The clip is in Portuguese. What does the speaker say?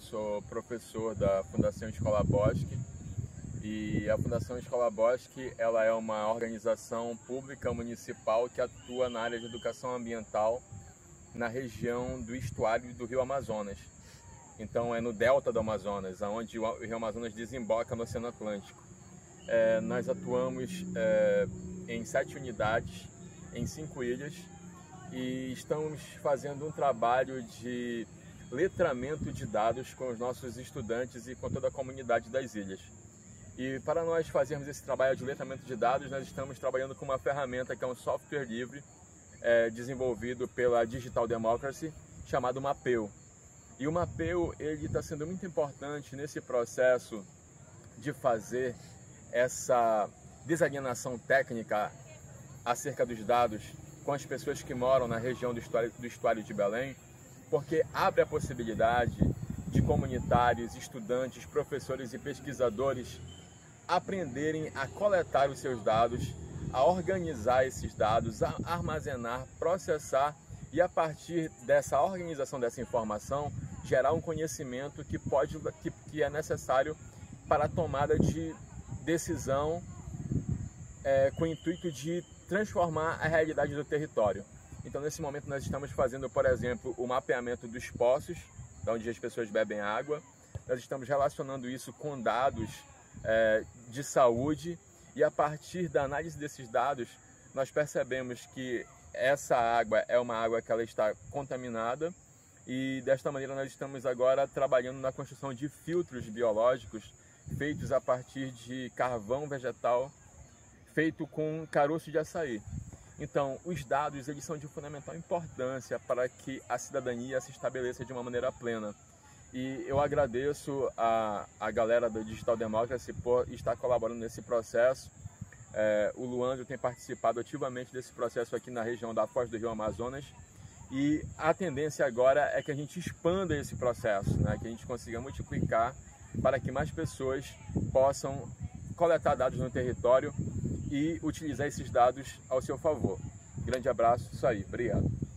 sou professor da Fundação Escola Bosque e a Fundação Escola Bosque ela é uma organização pública municipal que atua na área de educação ambiental na região do estuário do Rio Amazonas. Então é no delta do Amazonas, onde o Rio Amazonas desemboca no Oceano Atlântico. É, nós atuamos é, em sete unidades, em cinco ilhas, e estamos fazendo um trabalho de letramento de dados com os nossos estudantes e com toda a comunidade das ilhas. E para nós fazermos esse trabalho de letramento de dados, nós estamos trabalhando com uma ferramenta que é um software livre é, desenvolvido pela Digital Democracy, chamado Mapeu. E o Mapeu ele está sendo muito importante nesse processo de fazer essa desalienação técnica acerca dos dados com as pessoas que moram na região do estuário, do estuário de Belém, porque abre a possibilidade de comunitários, estudantes, professores e pesquisadores aprenderem a coletar os seus dados, a organizar esses dados, a armazenar, processar e a partir dessa organização dessa informação gerar um conhecimento que pode que, que é necessário para a tomada de decisão é, com o intuito de transformar a realidade do território. Então, nesse momento, nós estamos fazendo, por exemplo, o mapeamento dos poços, onde as pessoas bebem água. Nós estamos relacionando isso com dados é, de saúde e, a partir da análise desses dados, nós percebemos que essa água é uma água que ela está contaminada e desta maneira nós estamos agora trabalhando na construção de filtros biológicos feitos a partir de carvão vegetal feito com caroço de açaí. Então, os dados eles são de fundamental importância para que a cidadania se estabeleça de uma maneira plena. E eu agradeço a, a galera do Digital Democracy por estar colaborando nesse processo. É, o Luandro tem participado ativamente desse processo aqui na região da Foz do Rio Amazonas. E a tendência agora é que a gente expanda esse processo, né? que a gente consiga multiplicar para que mais pessoas possam coletar dados no território e utilizar esses dados ao seu favor. Grande abraço, isso aí, obrigado.